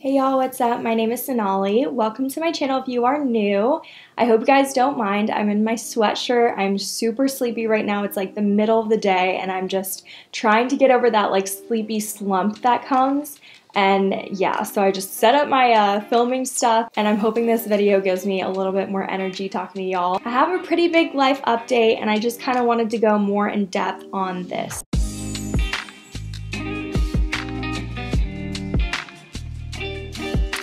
Hey y'all, what's up? My name is Sonali. Welcome to my channel if you are new. I hope you guys don't mind. I'm in my sweatshirt. I'm super sleepy right now. It's like the middle of the day and I'm just trying to get over that like sleepy slump that comes. And yeah, so I just set up my uh, filming stuff and I'm hoping this video gives me a little bit more energy talking to y'all. I have a pretty big life update and I just kind of wanted to go more in depth on this.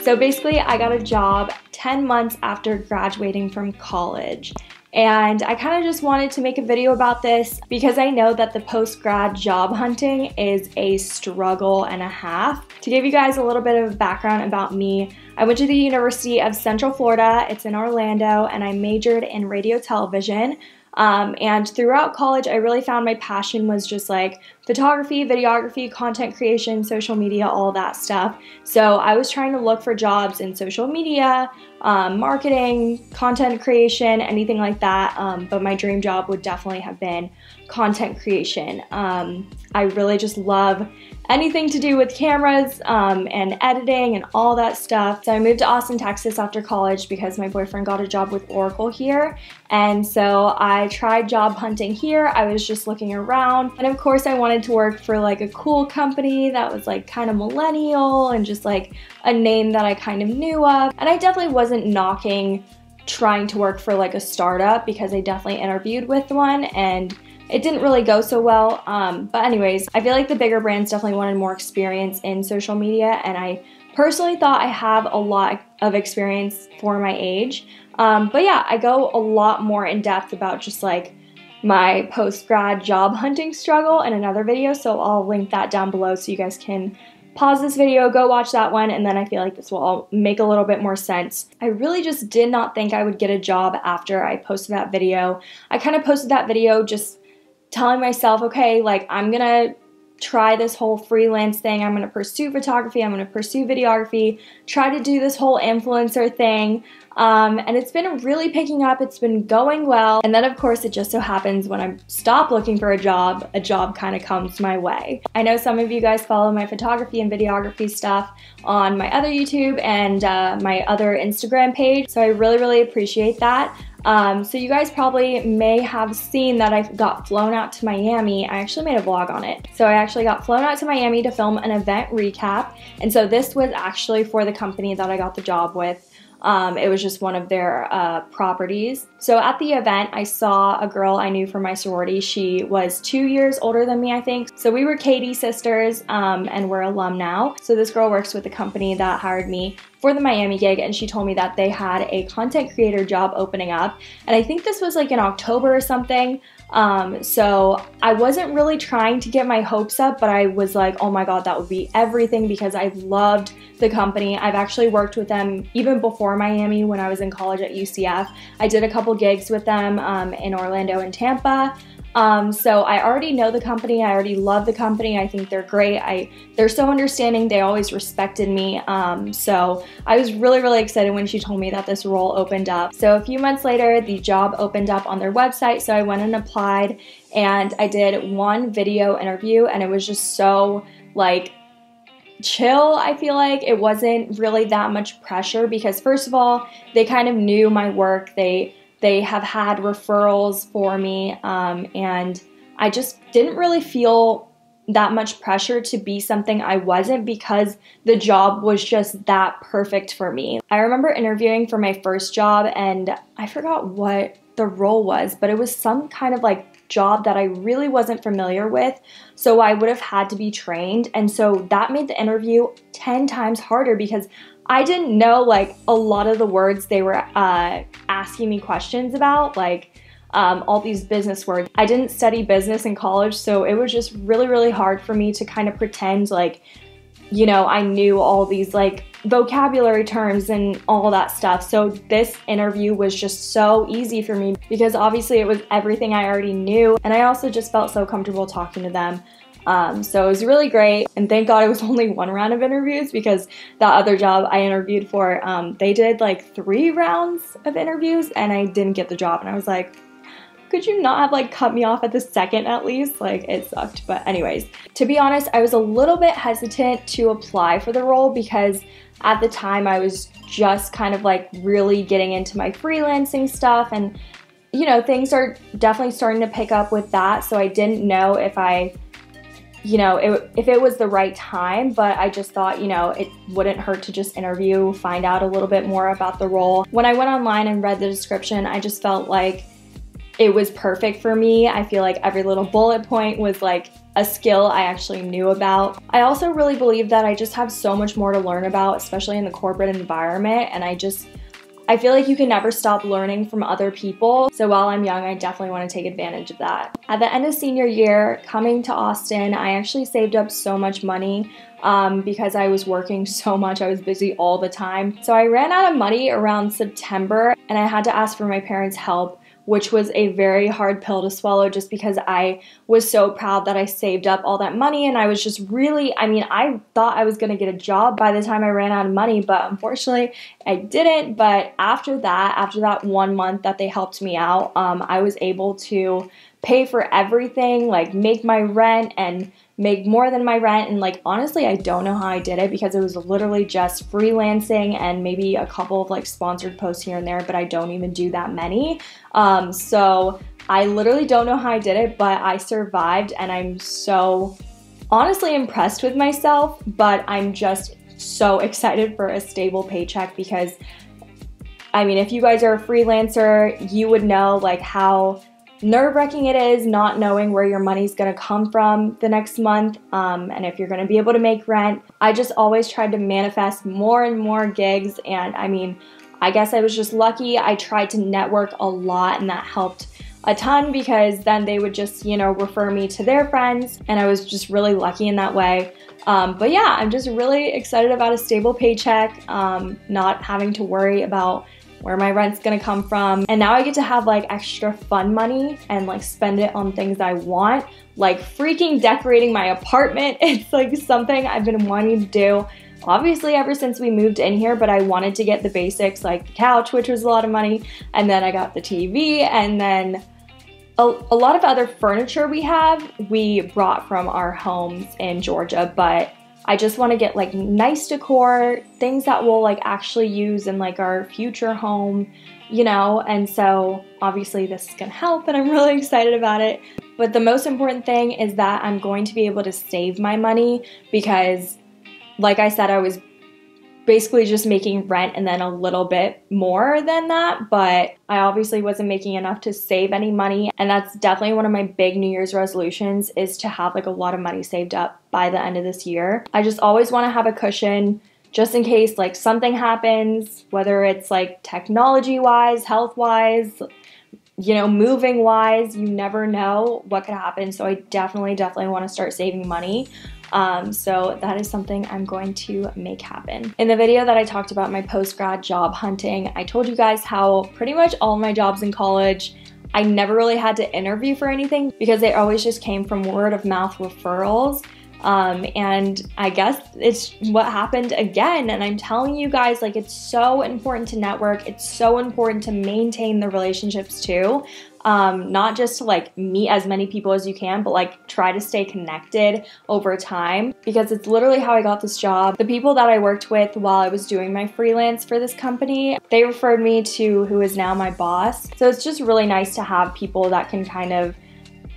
So basically, I got a job 10 months after graduating from college. And I kind of just wanted to make a video about this because I know that the post grad job hunting is a struggle and a half. To give you guys a little bit of background about me, I went to the University of Central Florida, it's in Orlando, and I majored in radio television. Um, and throughout college, I really found my passion was just like photography, videography, content creation, social media, all that stuff. So I was trying to look for jobs in social media, um, marketing, content creation, anything like that. Um, but my dream job would definitely have been content creation. Um, I really just love anything to do with cameras um, and editing and all that stuff. So I moved to Austin, Texas after college because my boyfriend got a job with Oracle here. And so I tried job hunting here. I was just looking around. And of course, I wanted to work for like a cool company that was like kind of millennial and just like a name that I kind of knew of. And I definitely wasn't knocking trying to work for like a startup because I definitely interviewed with one and it didn't really go so well. Um, but anyways, I feel like the bigger brands definitely wanted more experience in social media and I personally thought I have a lot of experience for my age. Um, but yeah, I go a lot more in depth about just like my post-grad job hunting struggle in another video, so I'll link that down below so you guys can pause this video, go watch that one, and then I feel like this will all make a little bit more sense. I really just did not think I would get a job after I posted that video. I kind of posted that video just telling myself, okay, like I'm gonna try this whole freelance thing. I'm gonna pursue photography, I'm gonna pursue videography, try to do this whole influencer thing. Um, and it's been really picking up, it's been going well. And then, of course, it just so happens when I stop looking for a job, a job kind of comes my way. I know some of you guys follow my photography and videography stuff on my other YouTube and uh, my other Instagram page, so I really, really appreciate that. Um, so you guys probably may have seen that I got flown out to Miami. I actually made a vlog on it. So I actually got flown out to Miami to film an event recap. And so this was actually for the company that I got the job with. Um, it was just one of their uh, properties. So at the event, I saw a girl I knew from my sorority. She was two years older than me, I think. So we were KD sisters um, and we're alum now. So this girl works with the company that hired me for the Miami gig and she told me that they had a content creator job opening up. And I think this was like in October or something. Um, so I wasn't really trying to get my hopes up, but I was like, oh my God, that would be everything because I loved the company. I've actually worked with them even before Miami when I was in college at UCF. I did a couple gigs with them um, in Orlando and Tampa. Um, so I already know the company. I already love the company. I think they're great. I they're so understanding. They always respected me. Um, so I was really really excited when she told me that this role opened up. So a few months later, the job opened up on their website. So I went and applied, and I did one video interview, and it was just so like chill, I feel like. It wasn't really that much pressure because, first of all, they kind of knew my work. They they have had referrals for me, um, and I just didn't really feel that much pressure to be something I wasn't because the job was just that perfect for me. I remember interviewing for my first job, and I forgot what the role was, but it was some kind of like job that I really wasn't familiar with. So I would have had to be trained. And so that made the interview 10 times harder because I didn't know like a lot of the words they were uh, asking me questions about, like um, all these business words. I didn't study business in college, so it was just really, really hard for me to kind of pretend like, you know, I knew all these like vocabulary terms and all that stuff. So this interview was just so easy for me because obviously it was everything I already knew. And I also just felt so comfortable talking to them. Um, so it was really great. And thank God it was only one round of interviews because that other job I interviewed for, um, they did like three rounds of interviews and I didn't get the job. And I was like, could you not have like cut me off at the second at least? Like it sucked. But anyways, to be honest, I was a little bit hesitant to apply for the role because at the time I was just kind of like really getting into my freelancing stuff and you know, things are definitely starting to pick up with that. So I didn't know if I you know, it, if it was the right time, but I just thought, you know, it wouldn't hurt to just interview, find out a little bit more about the role. When I went online and read the description, I just felt like it was perfect for me. I feel like every little bullet point was like a skill I actually knew about. I also really believe that I just have so much more to learn about, especially in the corporate environment, and I just I feel like you can never stop learning from other people. So while I'm young, I definitely want to take advantage of that. At the end of senior year, coming to Austin, I actually saved up so much money um, because I was working so much. I was busy all the time. So I ran out of money around September and I had to ask for my parents' help which was a very hard pill to swallow just because I was so proud that I saved up all that money and I was just really, I mean, I thought I was gonna get a job by the time I ran out of money, but unfortunately I didn't. But after that, after that one month that they helped me out, um, I was able to pay for everything, like make my rent and make more than my rent. And like, honestly, I don't know how I did it because it was literally just freelancing and maybe a couple of like sponsored posts here and there, but I don't even do that many. Um, so I literally don't know how I did it, but I survived and I'm so honestly impressed with myself, but I'm just so excited for a stable paycheck because I mean, if you guys are a freelancer, you would know like how nerve wracking it is not knowing where your money's gonna come from the next month um, and if you're gonna be able to make rent. I just always tried to manifest more and more gigs, and I mean, I guess I was just lucky. I tried to network a lot, and that helped a ton because then they would just, you know, refer me to their friends, and I was just really lucky in that way. Um, but yeah, I'm just really excited about a stable paycheck, um, not having to worry about where my rent's gonna come from. And now I get to have like extra fun money and like spend it on things I want, like freaking decorating my apartment. It's like something I've been wanting to do obviously ever since we moved in here, but I wanted to get the basics like the couch, which was a lot of money, and then I got the TV, and then a, a, lot of other furniture we have, we brought from our homes in Georgia, but I just want to get like nice decor, things that we'll like actually use in like our future home, you know, and so obviously this is going to help and I'm really excited about it. But the most important thing is that I'm going to be able to save my money because like I said I was basically just making rent and then a little bit more than that. But I obviously wasn't making enough to save any money. And that's definitely one of my big New Year's resolutions is to have like a lot of money saved up by the end of this year. I just always want to have a cushion just in case like something happens, whether it's like technology wise, health wise, you know, moving wise, you never know what could happen. So I definitely, definitely want to start saving money. Um, so that is something I'm going to make happen. In the video that I talked about my post-grad job hunting, I told you guys how pretty much all my jobs in college I never really had to interview for anything because they always just came from word of mouth referrals. Um, and I guess it's what happened again. And I'm telling you guys, like, it's so important to network. It's so important to maintain the relationships too. Um, not just to like meet as many people as you can, but like try to stay connected over time because it's literally how I got this job. The people that I worked with while I was doing my freelance for this company, they referred me to who is now my boss. So it's just really nice to have people that can kind of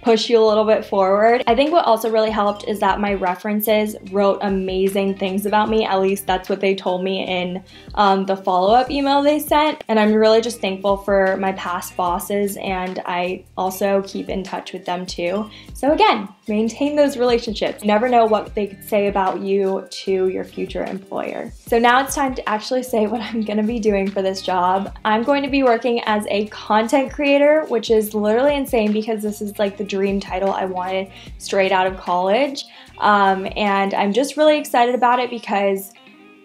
push you a little bit forward. I think what also really helped is that my references wrote amazing things about me. At least that's what they told me in um, the follow-up email they sent. And I'm really just thankful for my past bosses and I also keep in touch with them too. So again, maintain those relationships. You never know what they could say about you to your future employer. So now it's time to actually say what I'm gonna be doing for this job. I'm going to be working as a content creator, which is literally insane because this is like the dream title I wanted straight out of college. Um, and I'm just really excited about it because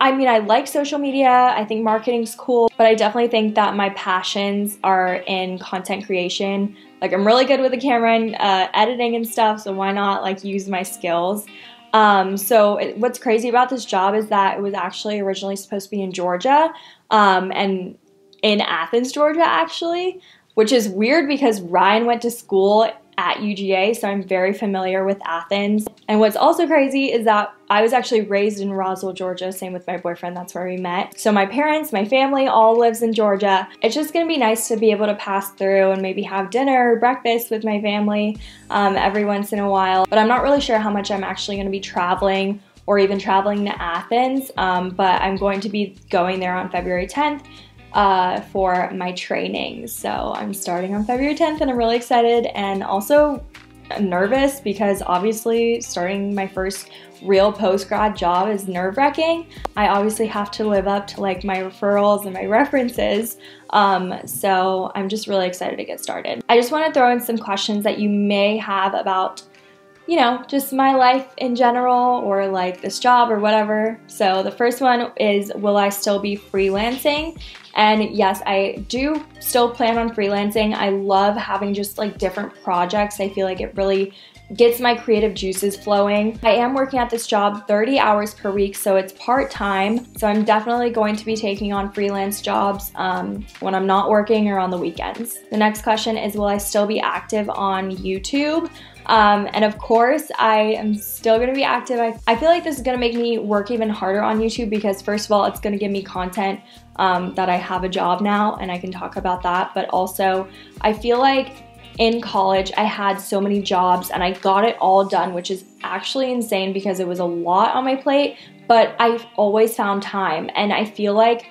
I mean, I like social media, I think marketing's cool, but I definitely think that my passions are in content creation. Like, I'm really good with the camera and uh, editing and stuff, so why not like use my skills? Um, so, it, what's crazy about this job is that it was actually originally supposed to be in Georgia um, and in Athens, Georgia, actually which is weird because Ryan went to school at UGA, so I'm very familiar with Athens. And what's also crazy is that I was actually raised in Roswell, Georgia, same with my boyfriend, that's where we met. So my parents, my family all lives in Georgia. It's just gonna be nice to be able to pass through and maybe have dinner or breakfast with my family um, every once in a while. But I'm not really sure how much I'm actually gonna be traveling or even traveling to Athens, um, but I'm going to be going there on February 10th uh, for my training. So I'm starting on February 10th and I'm really excited and also nervous because obviously starting my first real post grad job is nerve wracking. I obviously have to live up to like my referrals and my references. Um, so I'm just really excited to get started. I just want to throw in some questions that you may have about you know, just my life in general or like this job or whatever. So the first one is will I still be freelancing? And yes, I do still plan on freelancing. I love having just like different projects. I feel like it really gets my creative juices flowing. I am working at this job 30 hours per week, so it's part-time. So I'm definitely going to be taking on freelance jobs um, when I'm not working or on the weekends. The next question is, will I still be active on YouTube? Um, and of course, I am still gonna be active. I, I feel like this is gonna make me work even harder on YouTube because, first of all, it's gonna give me content um, that I have a job now and I can talk about that. But also, I feel like in college, I had so many jobs and I got it all done, which is actually insane because it was a lot on my plate, but I've always found time. And I feel like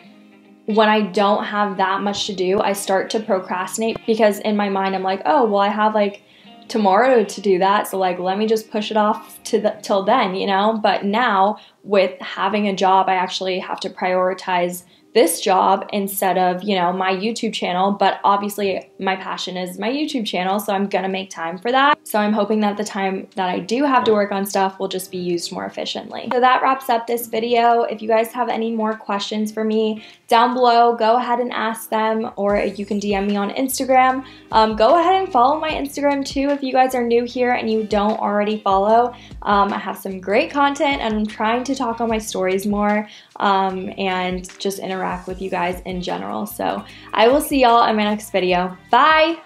when I don't have that much to do, I start to procrastinate because in my mind, I'm like, oh, well, I have like tomorrow to do that. So like, let me just push it off to the, till then, you know? But now with having a job, I actually have to prioritize this job instead of, you know, my YouTube channel. But obviously, my passion is my YouTube channel, so I'm gonna make time for that. So I'm hoping that the time that I do have to work on stuff will just be used more efficiently. So that wraps up this video. If you guys have any more questions for me down below, go ahead and ask them, or you can DM me on Instagram. Um, go ahead and follow my Instagram too if you guys are new here and you don't already follow. Um, I have some great content and I'm trying to talk on my stories more um, and just interact with you guys in general. So I will see y'all in my next video. Bye!